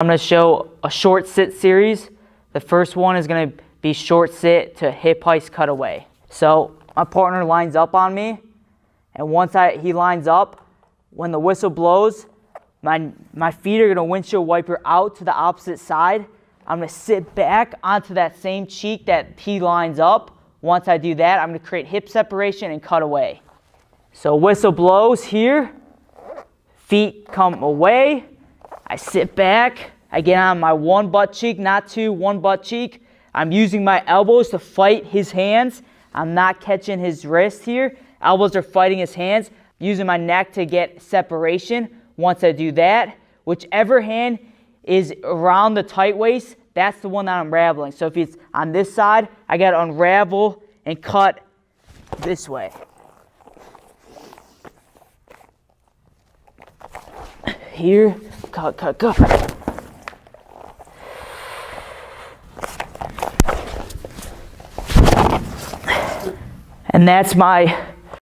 I'm going to show a short sit series. The first one is going to be short sit to hip heist cutaway. So my partner lines up on me, and once I, he lines up, when the whistle blows, my, my feet are going to windshield wiper out to the opposite side. I'm going to sit back onto that same cheek that he lines up. Once I do that, I'm going to create hip separation and cut away. So whistle blows here, feet come away, I sit back, I get on my one butt cheek, not two, one butt cheek. I'm using my elbows to fight his hands. I'm not catching his wrist here. Elbows are fighting his hands. Using my neck to get separation. Once I do that, whichever hand is around the tight waist, that's the one that I'm unraveling. So if it's on this side, I got to unravel and cut this way. Here, cut, cut, cut. And that's my